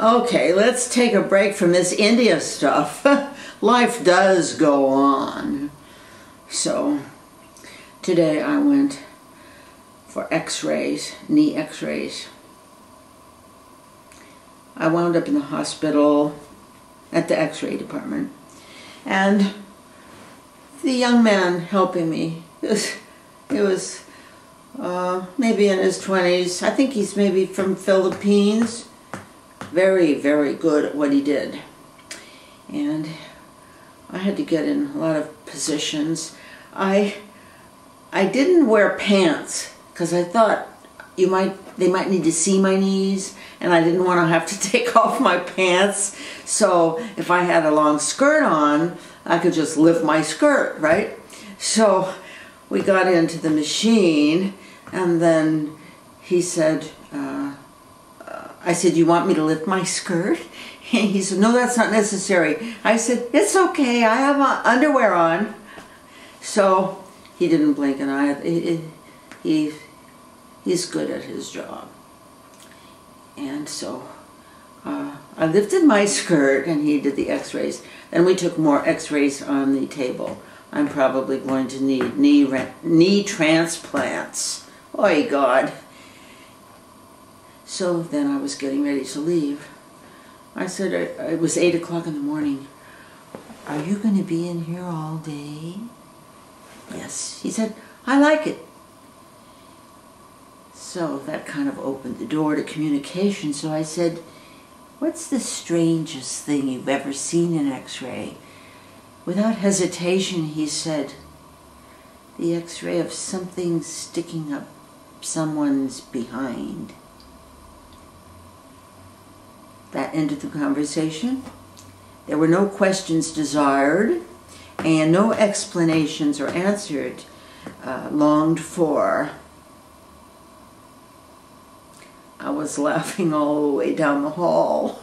Okay, let's take a break from this India stuff. Life does go on. So, today I went for x-rays, knee x-rays. I wound up in the hospital at the x-ray department. And the young man helping me, it was, it was uh, maybe in his 20s. I think he's maybe from Philippines very, very good at what he did. And I had to get in a lot of positions. I I didn't wear pants because I thought you might they might need to see my knees and I didn't want to have to take off my pants. So if I had a long skirt on, I could just lift my skirt, right? So we got into the machine and then he said, uh, I said, you want me to lift my skirt? And he said, no, that's not necessary. I said, it's okay, I have uh, underwear on. So he didn't blink an eye. He, he, he's good at his job. And so uh, I lifted my skirt and he did the x-rays. Then we took more x-rays on the table. I'm probably going to need knee, knee transplants. Oh God. So then I was getting ready to leave. I said, it was 8 o'clock in the morning. Are you going to be in here all day? Yes. He said, I like it. So that kind of opened the door to communication. So I said, what's the strangest thing you've ever seen in x-ray? Without hesitation, he said, the x-ray of something sticking up someone's behind. That ended the conversation. There were no questions desired and no explanations or answered uh, longed for. I was laughing all the way down the hall.